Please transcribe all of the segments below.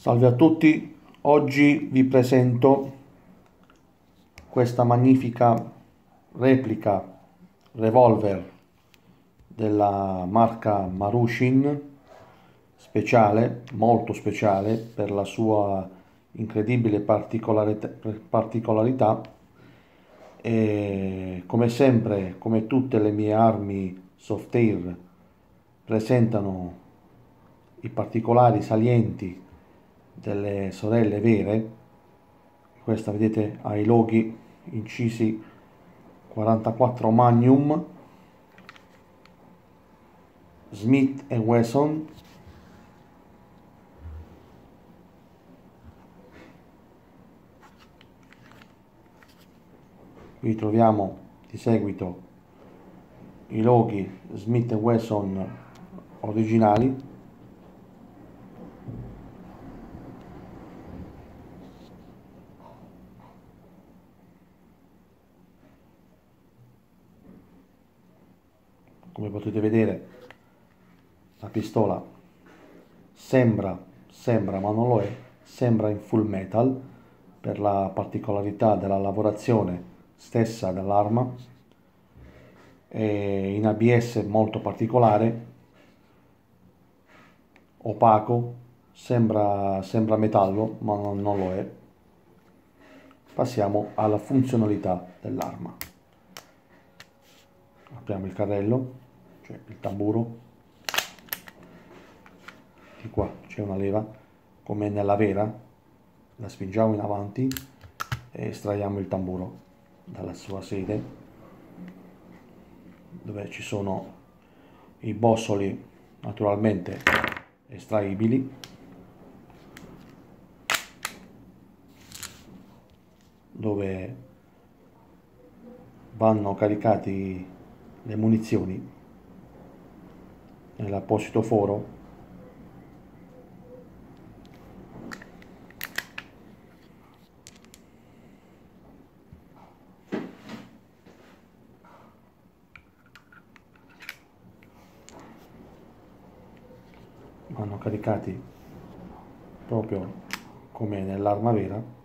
Salve a tutti, oggi vi presento questa magnifica replica revolver della marca Marushin speciale, molto speciale per la sua incredibile particolarità, e come sempre, come tutte le mie armi soft air presentano i particolari salienti delle sorelle vere questa vedete ha i loghi incisi 44 Magnum Smith Wesson. Qui troviamo di seguito i loghi Smith Wesson originali come potete vedere la pistola sembra, sembra ma non lo è, sembra in full metal per la particolarità della lavorazione stessa dell'arma. In ABS molto particolare opaco sembra, sembra metallo ma non, non lo è. Passiamo alla funzionalità dell'arma. Apriamo il carrello cioè il tamburo. Di qua c'è una leva come nella vera la spingiamo in avanti e estraiamo il tamburo dalla sua sede dove ci sono i bossoli naturalmente estraibili. Dove vanno caricati le munizioni nell'apposito foro? Vanno caricati proprio come nell'arma vera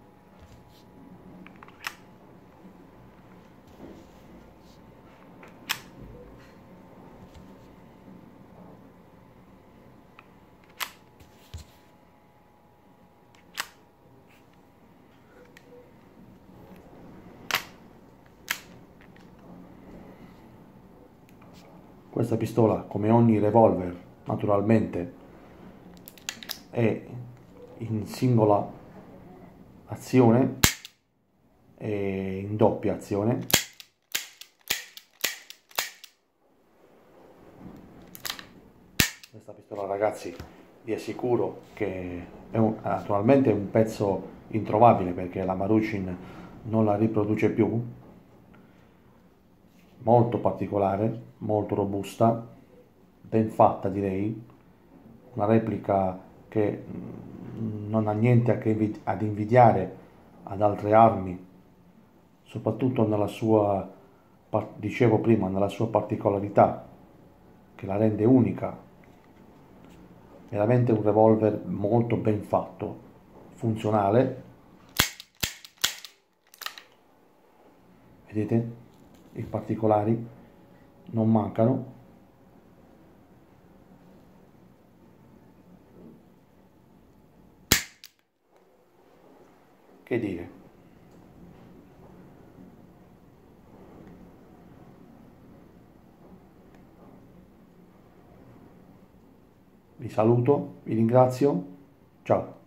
Questa pistola, come ogni revolver, naturalmente è in singola azione e in doppia azione. Questa pistola ragazzi vi assicuro che è un, naturalmente è un pezzo introvabile perché la Maruchin non la riproduce più molto particolare, molto robusta, ben fatta direi, una replica che mm, non ha niente ad invidiare ad altre armi, soprattutto nella sua, dicevo prima, nella sua particolarità che la rende unica. Veramente un revolver molto ben fatto, funzionale. Vedete? i particolari non mancano. Che dire? Vi saluto vi ringrazio. Ciao